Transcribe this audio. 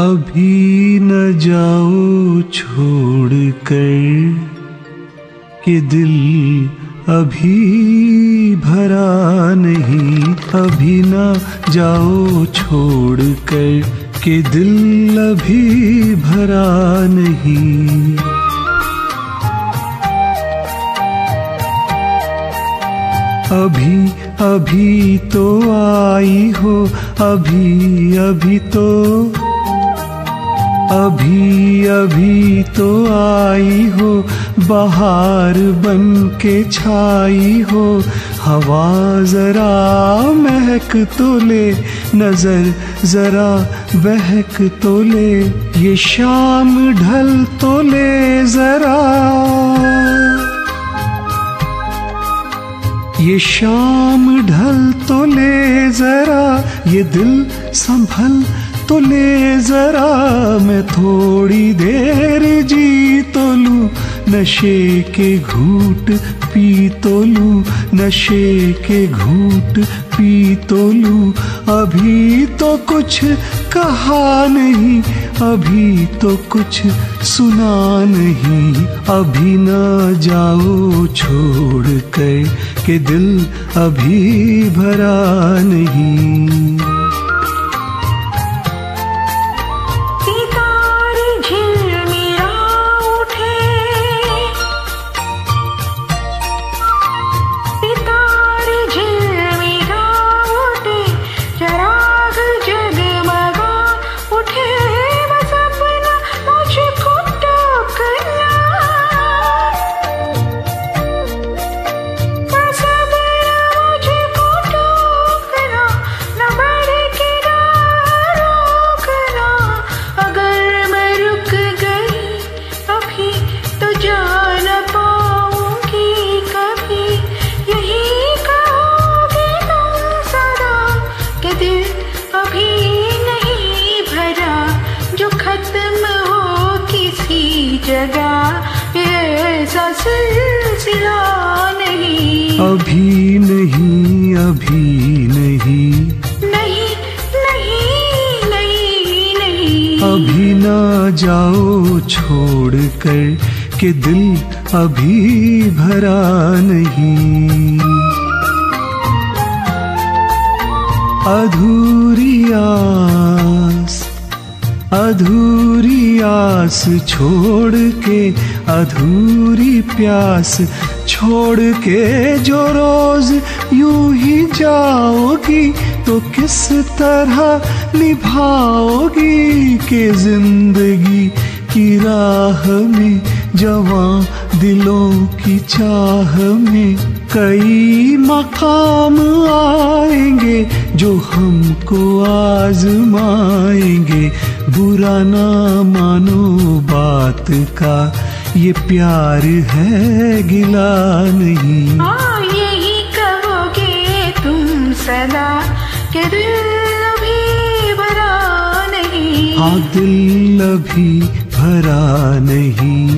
अभी न जाओ छोड़ कर, कि दिल अभी भरा नहीं। अभी न जाओ छोड़ कर, कि दिल अभी भरा नहीं। अभी अभी तो आई हो, अभी अभी तो अभी अभी तो आई हो, बाहर बन के छाई हो। हवा जरा महक तो ले, नज़र जरा बहक तो ले। ये शाम ढल तो ले जरा। ये शाम ढल तो ले जरा, ये दिल संभल तो ले जरा मैं थोड़ी देर जी तो लू। नशे के घूट पी तो लू। नशे के घूट पी तो लू। अभी तो कुछ कहा नहीं, अभी तो कुछ सुना नहीं। अभी न जाओ छोड़ कर के दिल अभी भरा नहीं। सिलसिला नहीं। अभी नहीं अभी नहीं। नहीं नहीं नहीं नहीं। अभी ना जाओ छोड़ कर के दिल अभी भरा नहीं। अधूरी आस अधूरी आस छोड़ के, अधूरी प्यास छोड़ के जो रोज यूँ ही जाओगी तो किस तरह निभाओगी के ज़िंदगी की राह में, जवां दिलों की चाह में कई मकाम आएँगे, जो हमको आजमाएँगे। बुरा ना मानो बात का ये प्यार है गिला नहीं। हाँ यही कहोगे तुम सदा के दिल अभी भरा नहीं। हाँ दिल अभी भरा नहीं।